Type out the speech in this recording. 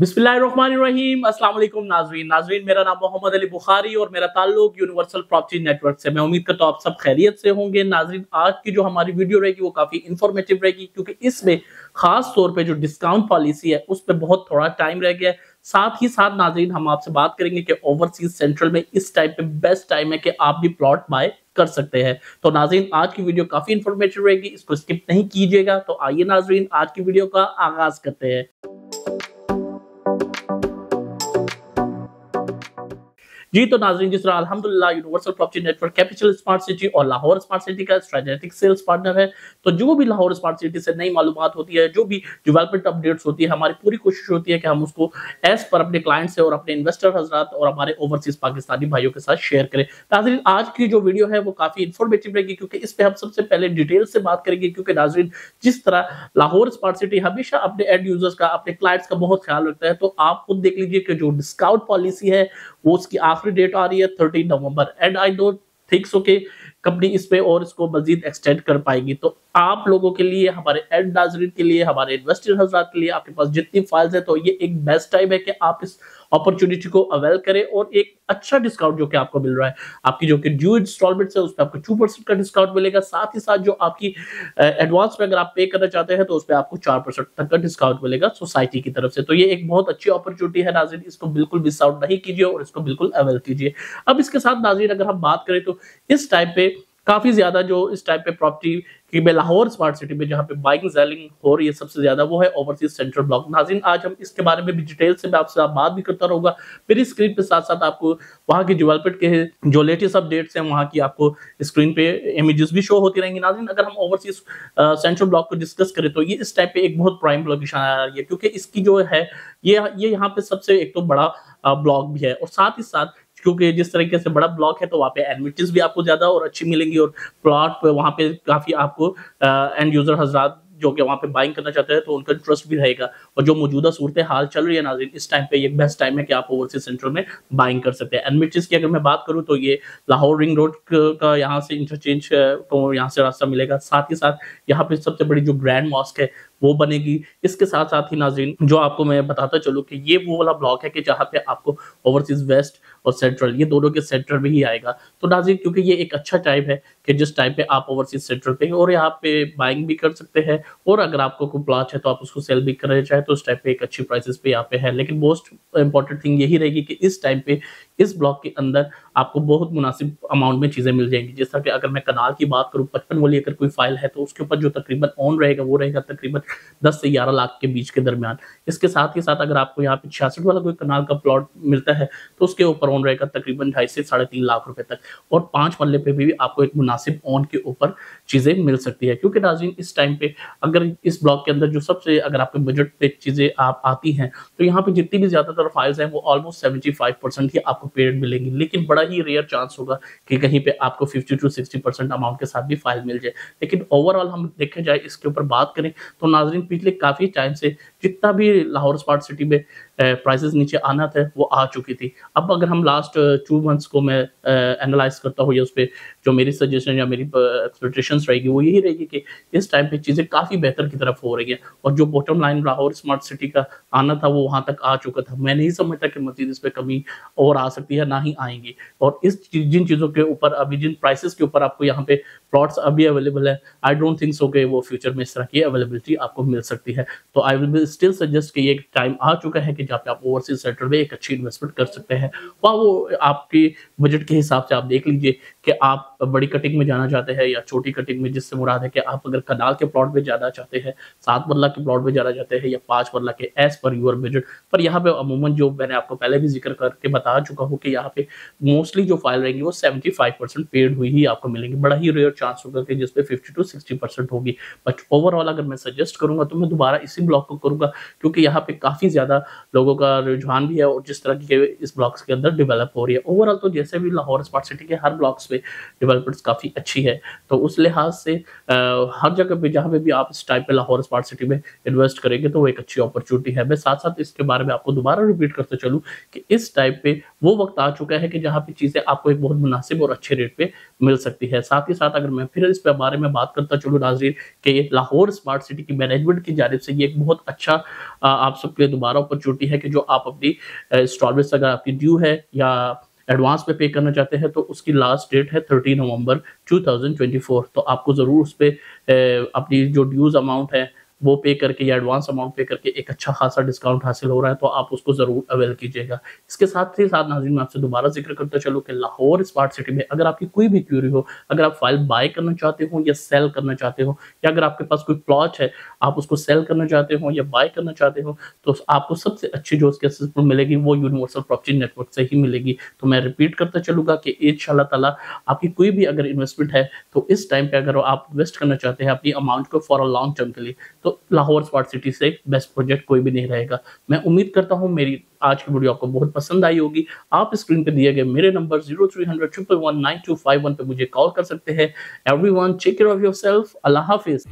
बिस्मिल्लाहिर्रहमानिर्रहीम। अस्सलाम वालेकुम नाजरीन। नाजरीन, मेरा नाम मोहम्मद अली बुखारी और मेरा ताल्लुक यूनिवर्सल प्रॉपर्टी नेटवर्क से। मैं उम्मीद करता हूँ आप सब खैरियत से होंगे। नाजरीन, आज की जो हमारी वीडियो रहेगी वो काफ़ी इंफॉर्मेटिव रहेगी क्योंकि इसमें खास तौर पे जो डिस्काउंट पॉलिसी है, उस पर बहुत थोड़ा टाइम रह गया है। साथ ही साथ नाजरीन, हम आपसे बात करेंगे कि ओवरसीज सेंट्रल में इस टाइप पे बेस्ट टाइम है कि आप भी प्लॉट बाय कर सकते हैं। तो नाजरीन, आज की वीडियो काफ़ी इंफॉर्मेटिव रहेगी, इसको स्किप नहीं कीजिएगा। तो आइए नाजरीन, आज की वीडियो का आगाज़ करते हैं। जी तो नाजरीन, जिस तरह अल्हम्दुलिल्लाह universal property network capital smart city और लाहौर स्मार्ट सिटी का स्ट्रेटेजिक सेल्स पार्टनर है तो जो भी लाहौर स्मार्ट सिटी से नई मालूम होती है, जो भी डेवलपमेंट अपडेट्स होती है, हमारी पूरी कोशिश होती है कि हम उसको एज पर अपने क्लाइंट से और अपने इन्वेस्टर हजरात और हमारे ओवरसीज पाकिस्तानी भाइयों के साथ शेयर करें। नाजरीन, आज की जो वीडियो है वो काफ़ी इन्फॉर्मेटिव रहेगी क्योंकि इस पर हम सबसे पहले डिटेल से बात करेंगे क्योंकि नाजरीन, जिस तरह लाहौर स्मार्ट सिटी हमेशा अपने एंड यूज़र्स का, अपने क्लाइंट्स का बहुत ख्याल रखता है तो आप खुद देख लीजिए कि जो डिस्काउंट पॉलिसी है वो उसकी आखिरी डेट आ रही है thirteen November. And I don't think so company इस पे और इसको मजीद एक्सटेंड कर पाएगी। तो आप लोगों के लिए, हमारे एंड नाजरीन के लिए, हमारे इन्वेस्टर हज़ार के लिए आपके पास जितनी फाइल्स है तो ये एक बेस्ट टाइम है कि आप इस अपॉर्चुनिटी को अवेल करें और एक अच्छा डिस्काउंट जो कि आपको मिल रहा है। आपकी जो कि ड्यू इंस्टॉलमेंट है उस पर आपको टू परसेंट का डिस्काउंट मिलेगा। साथ ही साथ जो आपकी एडवांस में अगर आप पे करना चाहते हैं तो उस पर आपको चार परसेंट तक का डिस्काउंट मिलेगा सोसाइटी की तरफ़ से। तो ये एक बहुत अच्छी अपॉर्चुनिटी है नाजिर इसको बिल्कुल मिस आउट नहीं कीजिए और इसको बिल्कुल अवेल कीजिए। अब इसके साथ नाजिर अगर हम बात करें तो इस टाइम पे काफ़ी ज़्यादा जो इस टाइप पे प्रॉपर्टी की मैं लाहौर स्मार्ट सिटी में जहाँ पे बाइंग सेलिंग हो रही है, सबसे ज़्यादा वो है ओवरसीज सेंट्रल ब्लॉक नाजिन, आज हम इसके बारे में भी डिटेल से आपसे आप बात भी करता रहूँगा। मेरी स्क्रीन पे साथ साथ आपको वहाँ की डेवलपमेंट के जो लेटेस्ट अपडेट्स हैं, वहाँ की आपको स्क्रीन पे इमेजेस भी शो होती रहेंगी। नाजिन, अगर हम ओवरसीज सेंट्रल ब्लॉक को डिस्कस करें तो ये इस टाइप पे एक बहुत प्राइम लोकेशन आ रही है, क्योंकि इसकी जो है, ये ये यहाँ पे सबसे एक तो बड़ा ब्लॉक भी है। और साथ ही साथ क्योंकि जिस तरीके से बड़ा ब्लॉक है तो वहाँ पे एडमिटीज भी आपको ज़्यादा और अच्छी मिलेंगी और प्लॉट वहाँ पे काफ़ी आपको एंड यूज़र हजरात जो कि वहाँ पे बाइंग करना चाहते हैं तो उनका इंटरेस्ट भी रहेगा। और जो मौजूदा सूरत हाल चल रही है नाजिन इस टाइम पे ये बेस्ट टाइम है कि आप ओवरसीज सेंट्रल में बाइंग कर सकते हैं। एडमिटीज की अगर मैं बात करूँ तो ये लाहौर रिंग रोड का यहाँ से इंटरचेंज को यहाँ से रास्ता मिलेगा। साथ ही साथ यहाँ पे सबसे बड़ी जो ग्रैंड मॉस्क है वो बनेगी। इसके साथ साथ ही नाजीन जो आपको मैं बताता चलूँ कि ये वो वाला ब्लॉक है कि जहाँ पे आपको ओवरसीज वेस्ट और सेंट्रल, ये दोनों के सेंटर में ही आएगा। तो नाजिर क्योंकि ये एक अच्छा टाइप है कि जिस टाइप पे आप ओवरसीज सेंटर पे और यहाँ पे बाइंग भी कर सकते हैं और अगर आपको कोई प्लाट है तो आप उसको सेल भी करना चाहे तो उस टाइप पे एक अच्छी प्राइसेस पे यहाँ पे है। लेकिन मोस्ट इंपॉर्टेंट थिंग यही रहेगी कि इस टाइम पे, इस ब्लॉक के अंदर आपको बहुत मुनासिब अमाउंट में चीज़ें मिल जाएँगी। जैसा कि अगर मैं कनाल की बात करूँ, पचपन वाली अगर कोई फ़ाइल है तो उसके ऊपर जो तकरीबन ऑन रहेगा, वो रहेगा तकरीबन दस से ग्यारह लाख के बीच के दरमियान। इसके साथ ही साथ अगर आपको यहाँ पे छियासठ वाला कोई कनाल का प्लॉट मिलता है तो उसके ऊपर ऑन रहेगा तकरीबन ढाई से साढ़े तीन लाख रुपए तक। और पाँच मल्ले पे भी आपको एक मुनासिब ऑन के ऊपर चीज़ें मिल सकती है। क्योंकि नाजीन इस टाइम पे अगर इस ब्लॉक के अंदर जो सबसे अगर आपके बजट पे चीज़ें आप आती हैं तो यहाँ पे जितनी भी ज़्यादातर फाइल्स हैं, वो ऑलमोस्ट सेवेंटी फाइव परसेंट ही आपको पेड मिलेंगी। लेकिन बड़ा ही रेयर चांस होगा कि कहीं पे आपको fifty to sixty percent amount के साथ भी फ़ाइल मिल जाए। लेकिन ओवरऑल हम देखे जाए, इसके ऊपर बात करें तो नाजरीन पिछले काफ़ी टाइम से जितना भी लाहौर स्मार्ट सिटी में प्राइसेस नीचे आना था, वो आ चुकी थी। अब अगर हम लास्ट टू मंथ्स को मैं एनालाइज करता हूँ या उस पर जो मेरी सजेशन या मेरी एक्सपेक्टेशन रहेगी, वो यही रहेगी कि इस टाइम पे चीज़ें काफ़ी बेहतर की तरफ़ हो रही है। और जो bottom line Lahore smart city का आना था, वो वहाँ तक आ चुका था। मैं नहीं समझता कि मजीद इस पर कमी और आ सकती है ना ही आएँगी। और इस जिन चीज़ों के ऊपर, अभी जिन प्राइसेस के ऊपर आपको यहाँ पे प्लॉट्स अभी अवेलेबल है आई डोंट थिंक सो के वो फ्यूचर में इस तरह की अवेलेबिलिटी आपको मिल सकती है। तो आई विल स्टिल सजेस्ट कि ये एक टाइम आ चुका है कि जहाँ पे आप ओवरसीज सेक्टर में एक अच्छी इन्वेस्टमेंट कर सकते हैं। वहाँ वो आपके बजट के हिसाब से आप देख लीजिए कि आप बड़ी कटिंग में जाना चाहते हैं या छोटी कटिंग में, जिससे मुराद है कि आप अगर कनाल के प्लॉट में जाना चाहते हैं, सात मरला के प्लॉट में जाना चाहते हैं या पाँच मरला के एज पर यूर बजट पर यहाँ पे अमूमन जो मैंने आपको पहले भी ज़िक्र करके बता चुका हूँ कि यहाँ पे मोस्टली जो फ़ाइल रहेंगी वो सेवेंटी फाइव परसेंट पेड हुई ही आपको मिलेंगी। बड़ा ही रेयर चांस होगा कि जिसपे फिफ्टी टू सिक्सटी परसेंट होगी। बट ओवरऑल अगर मैं सजेस्ट करूँगा तो मैं दोबारा इसी ब्लॉक को करूँगा, क्योंकि यहाँ पे काफ़ी ज़्यादा लोगों का रुझान भी है और जिस तरह की इस ब्लॉक्स के अंदर डेवलप हो रही है। ओवरऑल तो जैसे भी लाहौर स्मार्ट सिटी के हर ब्लॉक्स पे डेवलपमेंट्स काफ़ी अच्छी है। तो उस लिहाज से आ, हर जगह पे जहाँ पे भी आप इस टाइप पे लाहौर स्मार्ट सिटी में इन्वेस्ट करेंगे तो वो एक अच्छी अपॉर्चुनिटी है। मैं साथ साथ इसके बारे में आपको दोबारा रिपीट करते चलूँ कि इस टाइप पे वो वक्त आ चुका है कि जहाँ पे चीज़ें आपको एक बहुत मुनासिब और अच्छे रेट पे मिल सकती है। साथ ही साथ अगर मैं फिर इस बारे में बात करता चलूँ नाजरीन कि लाहौर स्मार्ट सिटी की मैनेजमेंट की जानब से ये एक बहुत अच्छा आप सबके लिए दोबारा अपॉर्चुनिटी है कि जो आप अपनी इंस्टॉलमेंट्स अगर आपकी ड्यू है या एडवांस पे पे करना चाहते हैं तो उसकी लास्ट डेट है थर्टी नवंबर 2024 तो आपको ज़रूर उस पर अपनी जो ड्यूज अमाउंट है वो पे करके या एडवांस अमाउंट पे करके एक अच्छा खासा डिस्काउंट हासिल हो रहा है तो आप उसको ज़रूर अवेल कीजिएगा। इसके साथ ही साथ नाजिन मैं आपसे दोबारा ज़िक्र करता चलो कि लाहौर स्मार्ट सिटी में अगर आपकी कोई भी क्यूरी हो, अगर आप फ़ाइल बाय करना चाहते हो या सेल करना चाहते हो, या अगर आपके पास कोई प्लॉट है, आप उसको सेल करना चाहते हो या बाय करना चाहते हो तो आपको सबसे अच्छी जो उसके असिस्टेंट मिलेगी वो यूनिवर्सल प्रॉपर्टी नेटवर्क से ही मिलेगी। तो मैं रिपीट करता चलूँगा कि इन ताला आपकी कोई भी अगर इन्वेस्टमेंट है तो इस टाइम पे अगर आप इन्वेस्ट करना चाहते हैं अपनी अमाउंट को फॉर अ लॉन्ग टर्म के लिए तो लाहौर स्मार्ट सिटी से बेस्ट प्रोजेक्ट कोई भी नहीं रहेगा। मैं उम्मीद करता हूँ मेरी आज की वीडियो आपको बहुत पसंद आई होगी। आप स्क्रीन पर दिए गए मेरे number zero three hundred triple one nine two five one पर मुझे कॉल कर सकते हैं। Everyone check care of yourself अल्लाह हाफिज़।